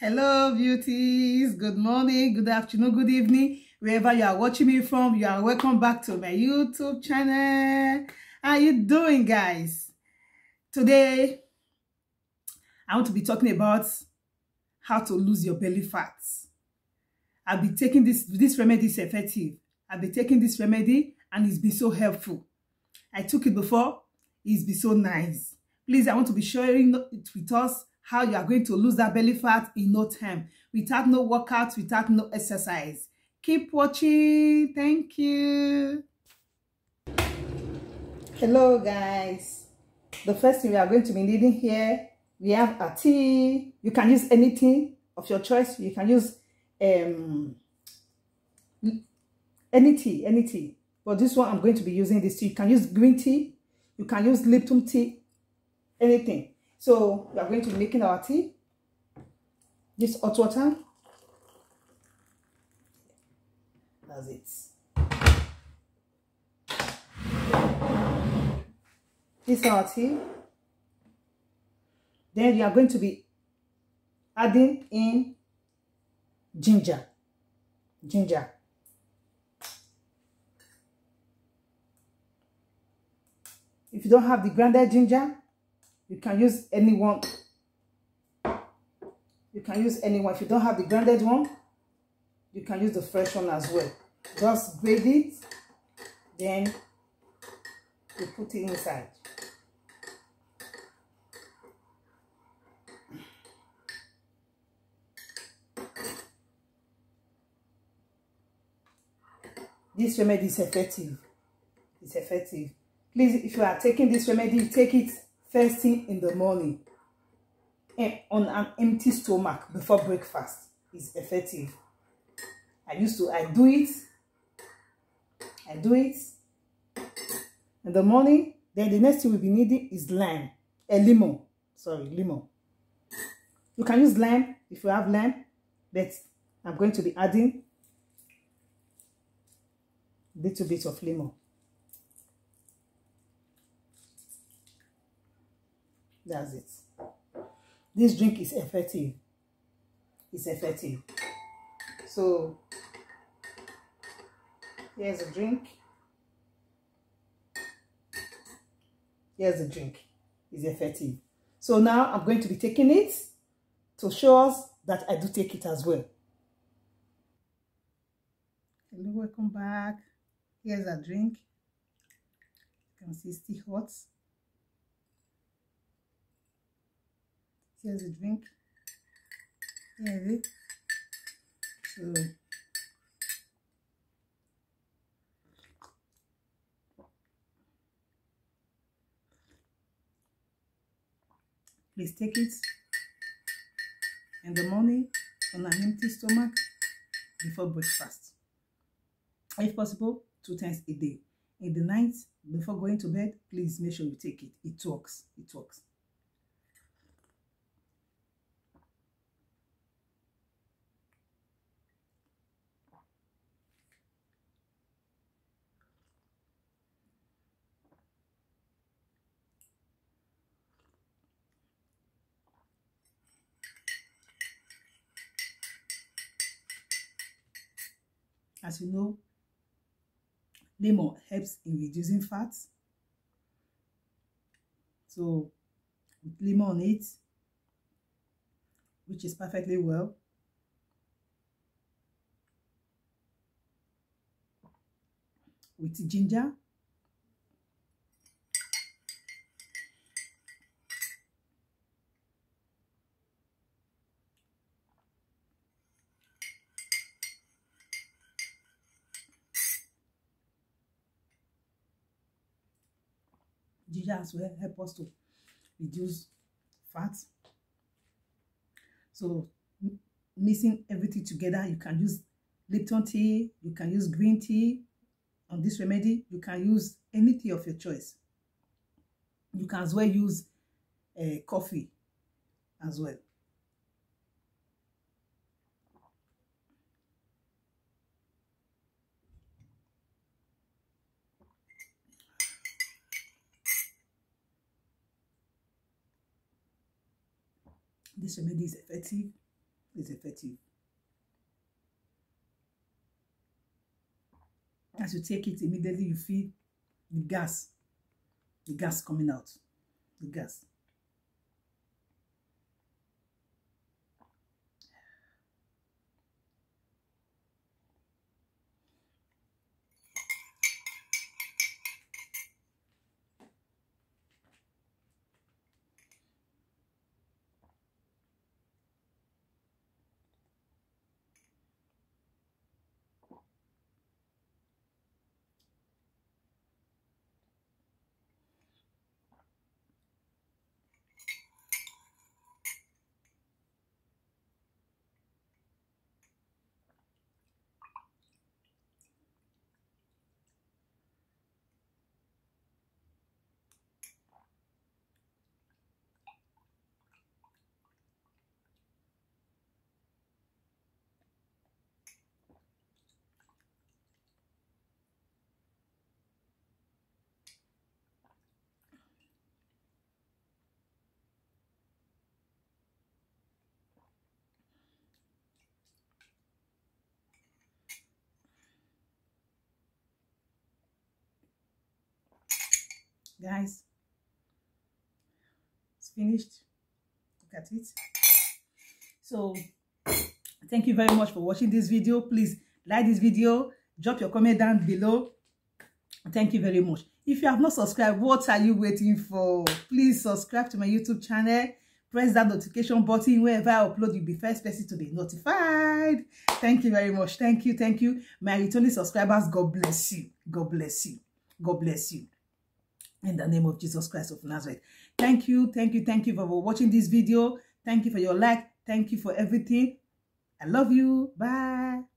Hello, beauties. Good morning, good afternoon, good evening. Wherever you are watching me from, you are welcome back to my YouTube channel. How you doing, guys? Today, I want to be talking about how to lose your belly fat. I'll be taking this, this remedy is effective. I'll be taking this remedy and it's been so helpful. I took it before. It's been so nice. Please, I want to be sharing it with us how you are going to lose that belly fat in no time without no workout, without no exercise. Keep watching. Thank you. Hello, guys. The first thing we are going to be needing here, we have a tea. You can use anything of your choice. You can use um, any tea, any tea. But this one, I'm going to be using this tea. You can use green tea. You can use Lipton tea. Anything. So we are going to be making our tea. This hot water. That's it. This is our tea. Then we are going to be adding in ginger. Ginger. If you don't have the grounded ginger, you can use any one. You can use any one. If you don't have the grounded one, you can use the fresh one as well. Just grate it, then you put it inside. This remedy is effective. It's effective. Please, if you are taking this remedy, take it first thing in the morning eh, on an empty stomach before breakfast. is effective. I used to, I do it. I do it in the morning. Then the next thing we'll be needing is lime. A lemon. Sorry, lemon. You can use lime if you have lime, but I'm going to be adding a little bit of lemon. That's it. This drink is effective. It's effective. So, here's a drink. Here's a drink. It's effective. So now I'm going to be taking it to show us that I do take it as well. Hello, welcome back. Here's a drink. You can see it's still hot. Here's a drink. Here's. So please take it in the morning on an empty stomach before breakfast. If possible, two times a day. In the night, before going to bed, please make sure you take it. It works. It works. As you know, lemon helps in reducing fats. So, with lemon on it, which is perfectly well. With ginger. Ginger as well help us to reduce fat. So mixing everything together you can use lipton tea you can use green tea on this remedy you can use any tea of your choice. You can as well use uh, coffee as well This remedy is effective. is effective. As you take it, immediately you feel the gas, the gas coming out, the gas. Guys. It's finished. Look at it. So thank you very much for watching this video. Please like this video. Drop your comment down below. Thank you very much. If you have not subscribed what are you waiting for? Please subscribe to my youtube channel. Press that notification button wherever i upload you'll be first person to be notified. Thank you very much. Thank you. Thank you. My returning subscribers god bless you. God bless you. God bless you in the name of Jesus Christ of Nazareth. Thank you, thank you, thank you for watching this video. Thank you for your like. Thank you for everything. I love you. Bye.